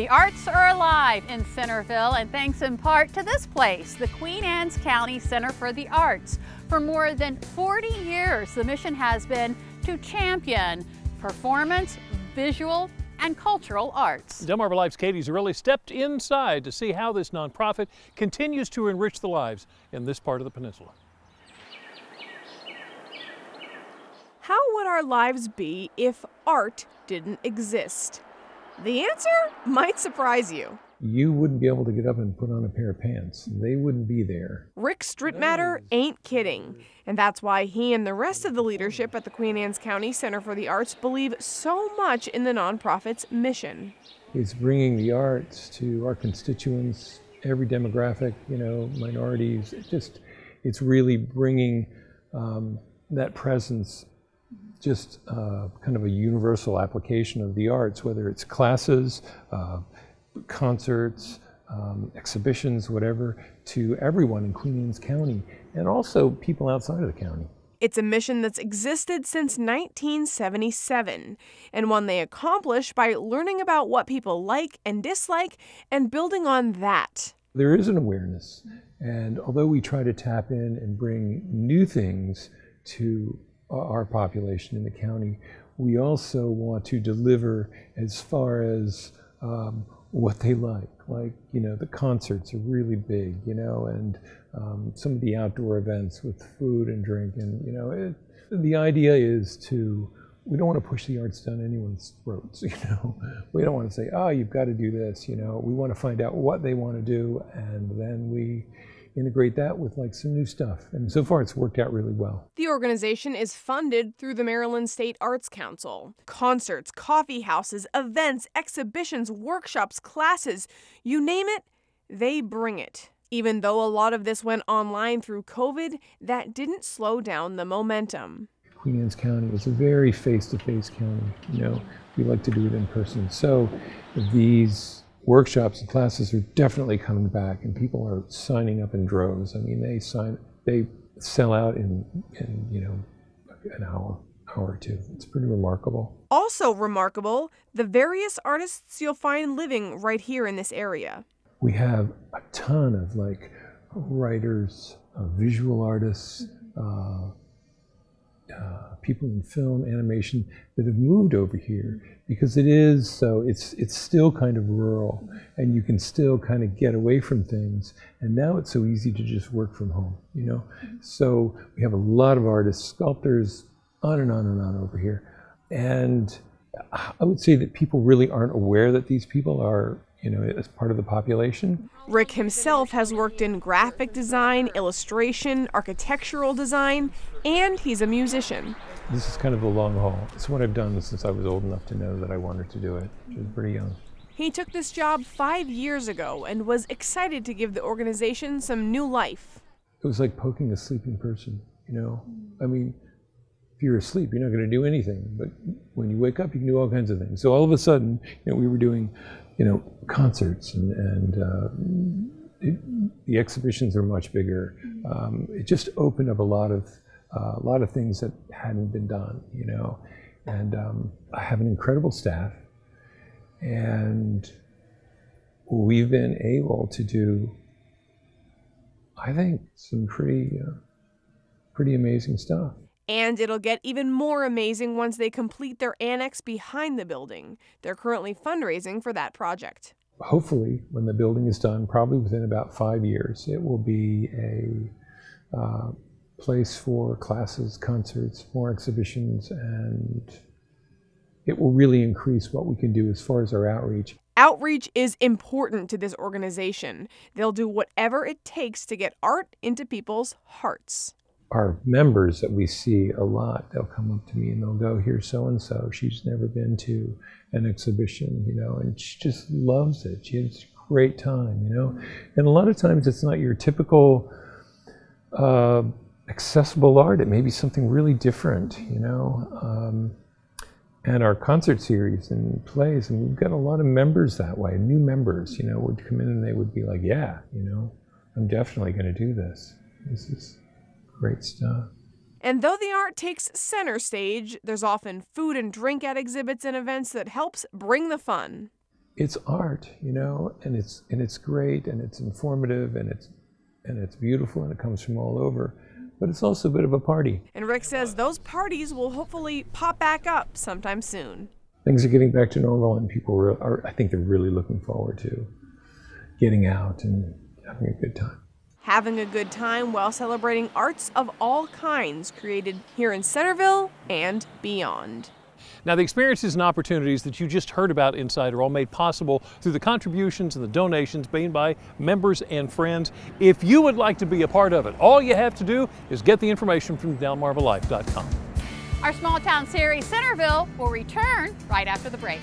The arts are alive in Centreville, and thanks in part to this place, the Queen Anne's County Center for the Arts. For more than 40 years, the mission has been to champion performance, visual, and cultural arts. Delmarva Life's Katie Zerilli stepped inside to see how this nonprofit continues to enrich the lives in this part of the peninsula. How would our lives be if art didn't exist? The answer might surprise you. You wouldn't be able to get up and put on a pair of pants. They wouldn't be there. Rick Strittmatter ain't kidding. And that's why he and the rest of the leadership at the Queen Anne's County Center for the Arts believe so much in the nonprofit's mission. It's bringing the arts to our constituents, every demographic, you know, minorities. It just, it's really bringing um, that presence just uh, kind of a universal application of the arts, whether it's classes, uh, concerts, um, exhibitions, whatever, to everyone in Queen Anne's County and also people outside of the county. It's a mission that's existed since 1977 and one they accomplish by learning about what people like and dislike and building on that. There is an awareness, and although we try to tap in and bring new things to our population in the county, we also want to deliver as far as um, what they like. Like, you know, the concerts are really big, you know, and um, some of the outdoor events with food and drink. And, you know, it, the idea is to, we don't want to push the arts down anyone's throats, you know. We don't want to say, oh, you've got to do this, you know. We want to find out what they want to do, and then we integrate that with like some new stuff. And so far, it's worked out really well. The organization is funded through the Maryland State Arts Council. Concerts, coffee houses, events, exhibitions, workshops, classes you name it, they bring it. Even though a lot of this went online through COVID, that didn't slow down the momentum. Queen Anne's County is a very face to face county. You know, we like to do it in person. So these workshops and classes are definitely coming back, and people are signing up in droves. I mean, they sign, they sell out in, in you know, an hour, hour or two. It's pretty remarkable. Also remarkable, the various artists you'll find living right here in this area. We have a ton of like writers, uh, visual artists, uh, uh, people in film, animation that have moved over here because it is so. It's it's still kind of rural, and you can still kind of get away from things. And now it's so easy to just work from home, you know. So we have a lot of artists, sculptors, on and on and on over here, and I would say that people really aren't aware that these people are you know, as part of the population. Rick himself has worked in graphic design, illustration, architectural design, and he's a musician. This is kind of the long haul. It's what I've done since I was old enough to know that I wanted to do it. I was pretty young. He took this job five years ago and was excited to give the organization some new life. It was like poking a sleeping person, you know? I mean, if you're asleep, you're not going to do anything. But when you wake up, you can do all kinds of things. So all of a sudden, you know, we were doing you know, concerts and, and uh, it, the exhibitions are much bigger. Um, it just opened up a lot of uh, a lot of things that hadn't been done, you know. And um, I have an incredible staff, and we've been able to do, I think, some pretty uh, pretty amazing stuff. And it'll get even more amazing once they complete their annex behind the building. They're currently fundraising for that project. Hopefully, when the building is done, probably within about five years, it will be a uh, place for classes, concerts, more exhibitions, and it will really increase what we can do as far as our outreach. Outreach is important to this organization. They'll do whatever it takes to get art into people's hearts our members that we see a lot, they'll come up to me and they'll go, here's so and so. She's never been to an exhibition, you know, and she just loves it. She has a great time, you know. And a lot of times it's not your typical uh, accessible art, it may be something really different, you know. Um, and our concert series and plays, and we've got a lot of members that way, new members, you know, would come in and they would be like, yeah, you know, I'm definitely going to do this. This is Great stuff. And though the art takes center stage, there's often food and drink at exhibits and events that helps bring the fun. it's art, you know, and it's and it's great and it's informative and it's and it's beautiful and it comes from all over. But it's also a bit of a party. And Rick says those parties will hopefully pop back up sometime soon. Things are getting back to normal, and people are, are I think they're really looking forward to getting out and having a good time. Having a good time while celebrating arts of all kinds created here in Centreville and beyond. Now, the experiences and opportunities that you just heard about inside are all made possible through the contributions and the donations made by members and friends. If you would like to be a part of it, all you have to do is get the information from delmarvalife.com. Our small town series, Centreville, will return right after the break.